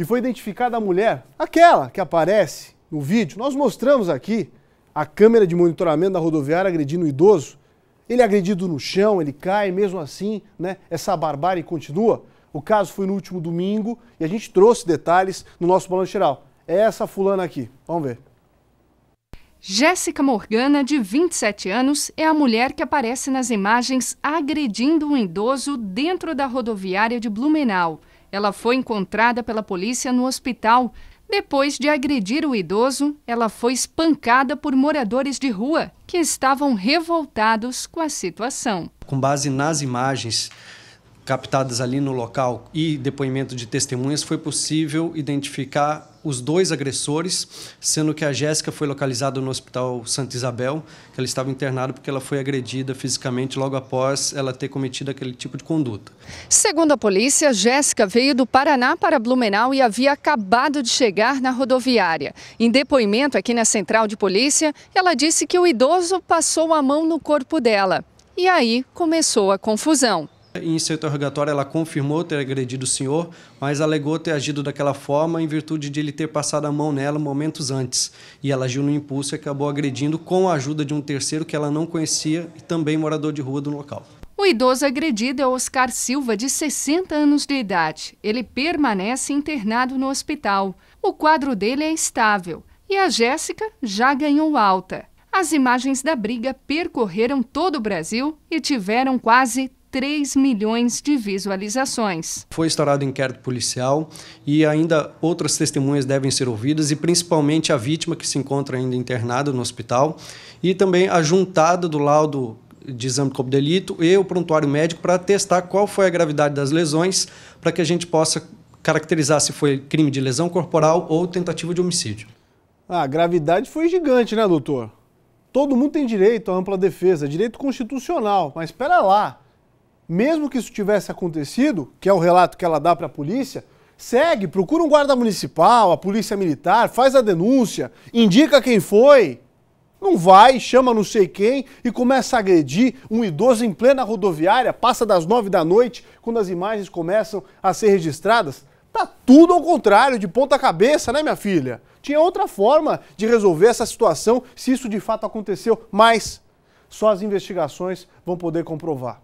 E foi identificada a mulher, aquela que aparece no vídeo. Nós mostramos aqui a câmera de monitoramento da rodoviária agredindo o idoso. Ele é agredido no chão, ele cai, mesmo assim, né? Essa barbárie continua. O caso foi no último domingo e a gente trouxe detalhes no nosso balanço geral. É essa fulana aqui. Vamos ver. Jéssica Morgana, de 27 anos, é a mulher que aparece nas imagens agredindo um idoso dentro da rodoviária de Blumenau. Ela foi encontrada pela polícia no hospital. Depois de agredir o idoso, ela foi espancada por moradores de rua que estavam revoltados com a situação. Com base nas imagens captadas ali no local e depoimento de testemunhas, foi possível identificar os dois agressores, sendo que a Jéssica foi localizada no Hospital Santa Isabel, que ela estava internada porque ela foi agredida fisicamente logo após ela ter cometido aquele tipo de conduta. Segundo a polícia, Jéssica veio do Paraná para Blumenau e havia acabado de chegar na rodoviária. Em depoimento aqui na central de polícia, ela disse que o idoso passou a mão no corpo dela. E aí começou a confusão. Em seu interrogatório, ela confirmou ter agredido o senhor, mas alegou ter agido daquela forma em virtude de ele ter passado a mão nela momentos antes. E ela agiu no impulso e acabou agredindo com a ajuda de um terceiro que ela não conhecia e também morador de rua do local. O idoso agredido é Oscar Silva, de 60 anos de idade. Ele permanece internado no hospital. O quadro dele é estável e a Jéssica já ganhou alta. As imagens da briga percorreram todo o Brasil e tiveram quase 3 milhões de visualizações. Foi instaurado inquérito policial e ainda outras testemunhas devem ser ouvidas e principalmente a vítima que se encontra ainda internada no hospital e também a juntada do laudo de exame de delito e o prontuário médico para testar qual foi a gravidade das lesões para que a gente possa caracterizar se foi crime de lesão corporal ou tentativa de homicídio. Ah, a gravidade foi gigante, né, doutor? Todo mundo tem direito à ampla defesa, direito constitucional, mas espera lá mesmo que isso tivesse acontecido, que é o relato que ela dá para a polícia, segue, procura um guarda municipal, a polícia militar, faz a denúncia, indica quem foi. Não vai, chama não sei quem e começa a agredir um idoso em plena rodoviária, passa das nove da noite, quando as imagens começam a ser registradas. Tá tudo ao contrário, de ponta cabeça, né, minha filha? Tinha outra forma de resolver essa situação se isso de fato aconteceu, mas só as investigações vão poder comprovar.